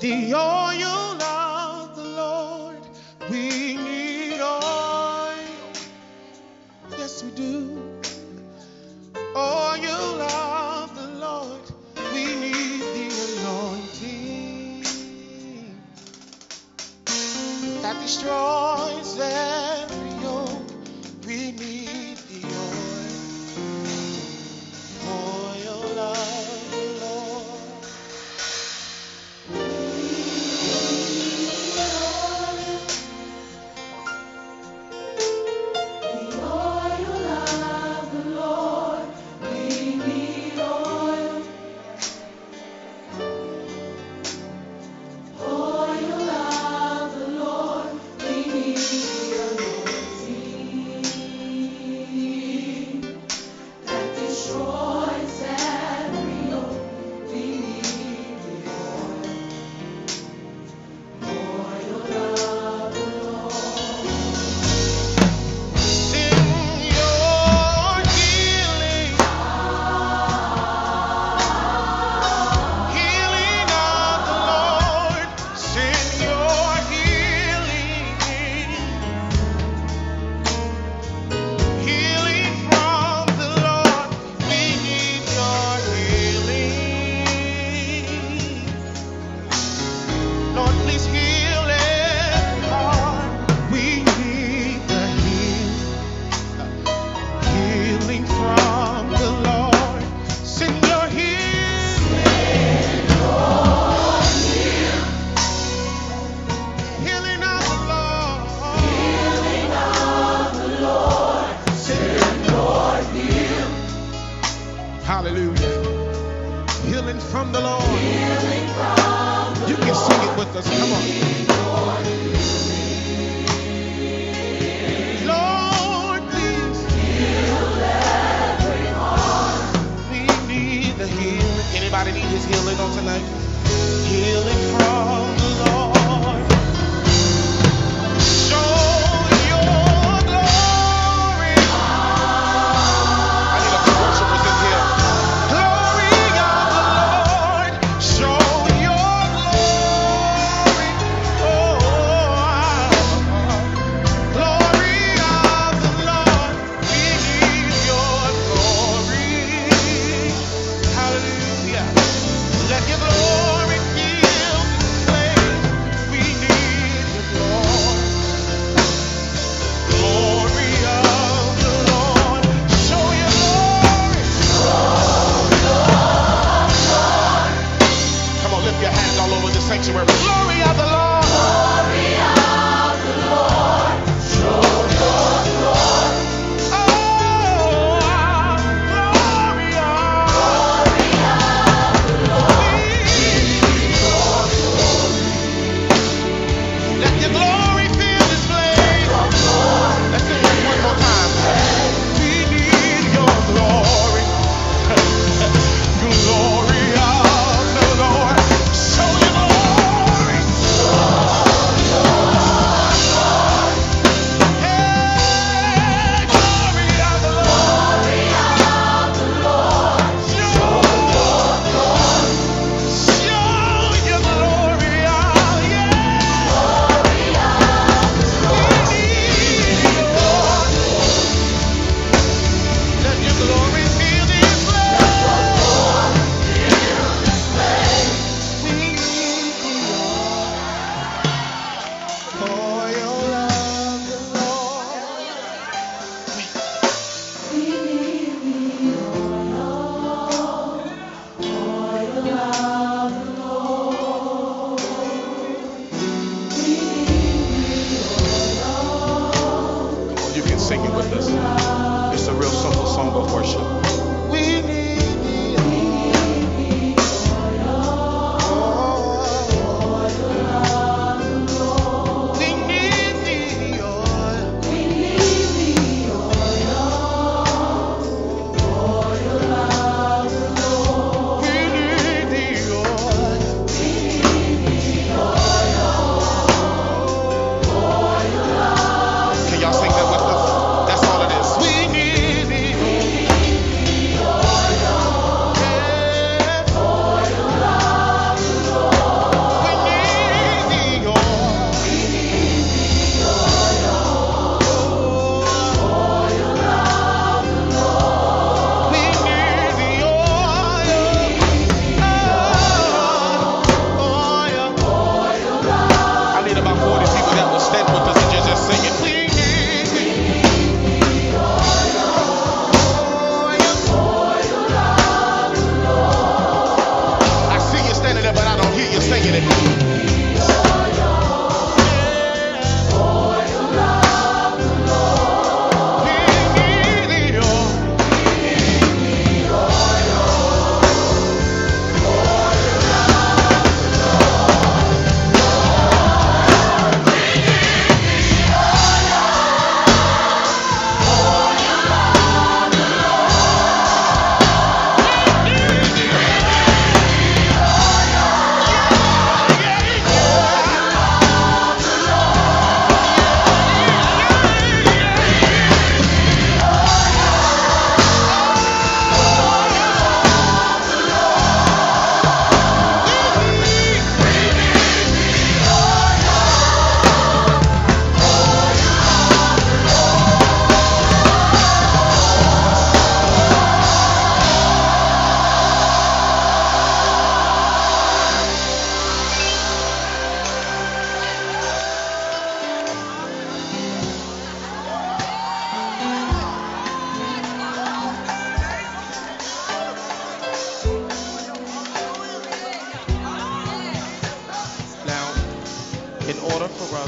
the oil of the Lord. We need oil. Yes, we do. Oil of the Lord. We need the anointing that destroys every yoke. We need. Hallelujah. Healing from the Lord. From the you can Lord. sing it with us. Come on. Lord, please. We need the healing. Anybody need his healing on tonight? Healing from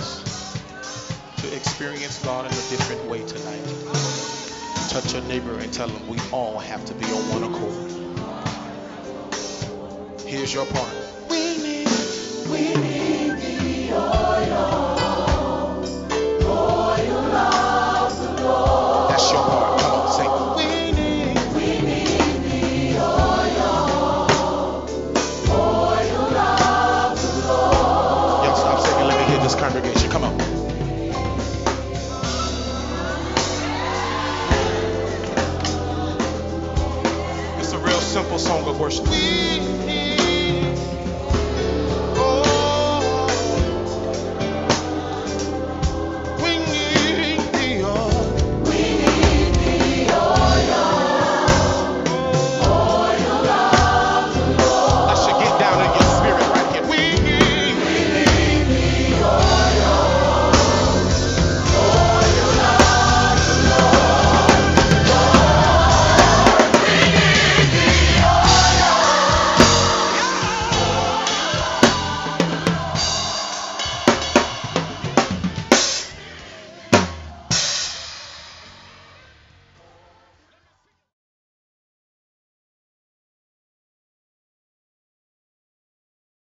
us to experience God in a different way tonight. Touch your neighbor and tell them we all have to be on one accord. Here's your part. We need, we need. Congregation. Come on. It's a real simple song of worship.